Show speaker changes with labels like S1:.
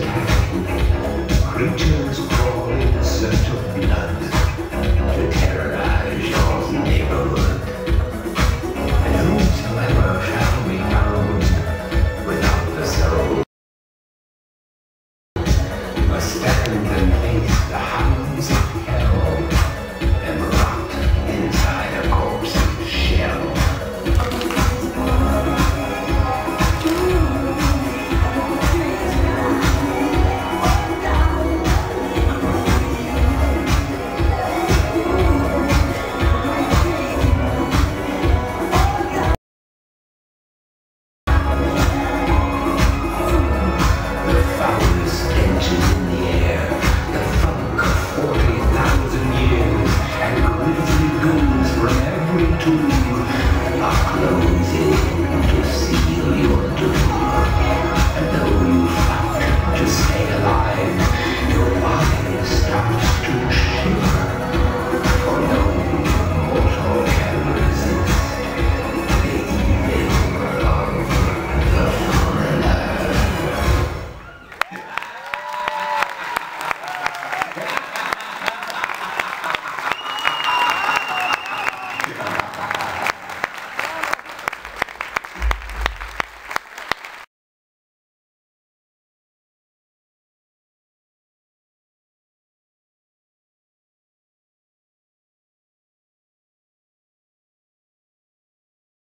S1: to